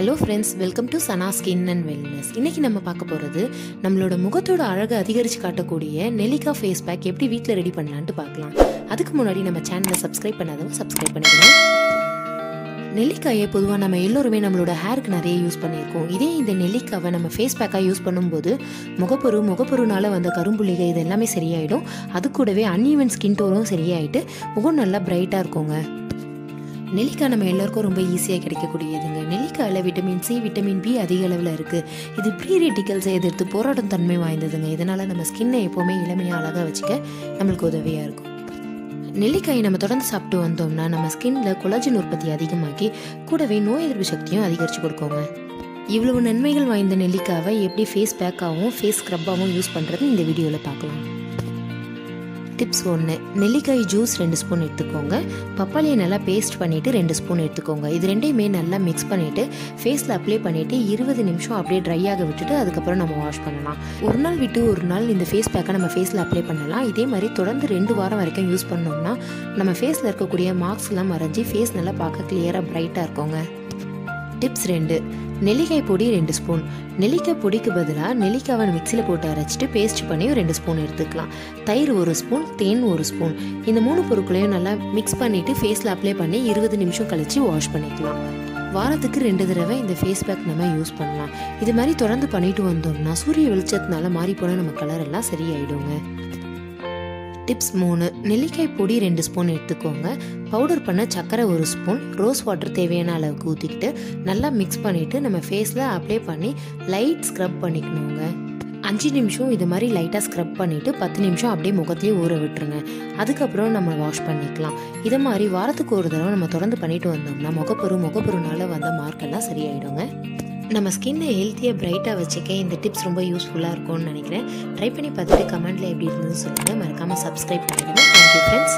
Hello friends welcome to Sana skin and wellness இன்னைக்கு நம்ம பார்க்க போகிறது நம்மளோட முகத்தோட அழகை அதிகரித்து காட்டக்கூடிய நெல்லிக்காய் ஃபேஸ் பேக் எப்படி வீட்டில் ரெடி பண்ணலான்ட்டு பார்க்கலாம். அதுக்கு முன்னாடி நம்ம சேனலை சப்ஸ்கிரைப் பண்ணாதவங்க சப்ஸ்கிரைப் பண்ணிடுங்க நெல்லிக்காயை பொதுவாக நம்ம எல்லோருமே நம்மளோட ஹேருக்கு நிறைய யூஸ் பண்ணியிருக்கோம். இதே இந்த நெல்லிக்காவை நம்ம ஃபேஸ் பேக்காக யூஸ் பண்ணும்போது முகப்பொரு முகப்பொருனால வந்த கரும்புள்ளிகை இது எல்லாமே சரியாயிடும். அது கூடவே அன்ஈவன் ஸ்கின் டோரும் சரியாயிட்டு முகம் நல்லா பிரைட்டாக இருக்குங்க. நெல்லிக்காய் நம்ம எல்லாருக்கும் ரொம்ப ஈஸியாக கிடைக்கக்கூடியதுங்க. நெல்லிக்காயில் விட்டமின் சி விட்டமின் பி அதிக அளவில் இருக்குது இது ப்ரீரெட்டிக்கல்ஸை எதிர்த்து போராடும் தன்மை வாய்ந்ததுங்க. இதனால் நம்ம ஸ்கின்னை எப்போவுமே இளமையாக அழகாக வச்சுக்க நம்மளுக்கு உதவியாக இருக்கும். நெல்லிக்காயை நம்ம தொடர்ந்து சாப்பிட்டு வந்தோம்னா நம்ம ஸ்கின்ல கொலாஜின் உற்பத்தி அதிகமாக்கி கூடவே நோய் எதிர்ப்பு சக்தியும் அதிகரித்து கொடுக்கோங்க. இவ்வளவு நன்மைகள் வாய்ந்த நெல்லிக்காவை எப்படி ஃபேஸ் பேக்காகவும் ஃபேஸ் ஸ்க்ரப்பாகவும் யூஸ் பண்ணுறது இந்த வீடியோவில் பார்க்கலாம். டிப்ஸ் ஒன்று நெல்லிக்காய் ஜூஸ் ரெண்டு ஸ்பூன் எடுத்துக்கோங்க. பப்பாளியை நல்லா பேஸ்ட் பண்ணிவிட்டு ரெண்டு ஸ்பூன் எடுத்துக்கோங்க. இது ரெண்டையுமே நல்லா மிக்ஸ் பண்ணிவிட்டு ஃபேஸில் அப்ளை பண்ணிவிட்டு இருபது நிமிஷம் அப்படியே ட்ரை ஆக விட்டுட்டு அதுக்கப்புறம் நம்ம வாஷ் பண்ணலாம். ஒரு நாள் விட்டு ஒரு நாள் இந்த ஃபேஸ் பேக்கை நம்ம ஃபேஸில் அப்ளை பண்ணலாம். இதே மாதிரி தொடர்ந்து ரெண்டு வாரம் வரைக்கும் யூஸ் பண்ணோம்னா நம்ம ஃபேஸில் இருக்கக்கூடிய மார்க்ஸ்லாம் மறைஞ்சி ஃபேஸ் நல்லா பார்க்க கிளியராக ப்ரைட்டாக இருக்குங்க. டிப்ஸ் ரெண்டு. நெல்லிக்காய் பொடி ரெண்டு ஸ்பூன். நெல்லிக்காய் பொடிக்கு பதிலாக நெல்லிக்காவை மிக்சியில் போட்டு அரைச்சிட்டு பேஸ்ட் பண்ணி ஒரு ரெண்டு ஸ்பூன் எடுத்துக்கலாம். தயிர் ஒரு ஸ்பூன் தேன் ஒரு ஸ்பூன். இந்த மூணு பொருட்களையும் நல்லா மிக்ஸ் பண்ணிவிட்டு ஃபேஸில் அப்ளை பண்ணி இருபது நிமிஷம் கழித்து வாஷ் பண்ணிக்கலாம். வாரத்துக்கு ரெண்டு தடவை இந்த ஃபேஸ் பேக் நம்ம யூஸ் பண்ணலாம். இது மாதிரி தொடர்ந்து பண்ணிட்டு வந்தோம்னா சூரிய வெளிச்சத்தினால மாறி போன நம்ம கலர் எல்லாம் சரியாயிடுங்க. டிப்ஸ் மூணு. நெல்லிக்காய் பொடி ரெண்டு ஸ்பூன் எடுத்துக்கோங்க. பவுடர் பண்ண சர்க்கரை ஒரு ஸ்பூன் ரோஸ் வாட்டர் தேவையான அளவுக்கு ஊற்றிக்கிட்டு நல்லா மிக்ஸ் பண்ணிவிட்டு நம்ம ஃபேஸில் அப்ளை பண்ணி லைட் ஸ்க்ரப் பண்ணிக்கணுங்க. அஞ்சு நிமிஷம் இது மாதிரி லைட்டாக ஸ்க்ரப் பண்ணிவிட்டு பத்து நிமிஷம் அப்படியே முகத்துலேயே ஊற விட்டுருங்க. அதுக்கப்புறம் நம்ம வாஷ் பண்ணிக்கலாம். இதை மாதிரி வாரத்துக்கு ஒரு தடவை நம்ம தொடர்ந்து பண்ணிட்டு வந்தோம்னா முகப்பொரு முகப்பொருனால வந்த மார்க்கெல்லாம் சரியாயிடுங்க. நம்ம ஸ்கின்னை ஹெல்த்தியாக பிரைட்டாக வச்சுக்க இந்த டிப்ஸ் ரொம்ப யூஸ்ஃபுல்லாக இருக்கும்னு நினைக்கிறேன். ட்ரை பண்ணி பார்த்துட்டு கமெண்ட்டில் எப்படி இருந்ததுன்னு சொல்லுங்கள் மறக்காமல் சப்ஸ்கிரைப் பண்ணிடுங்க. Thank you friends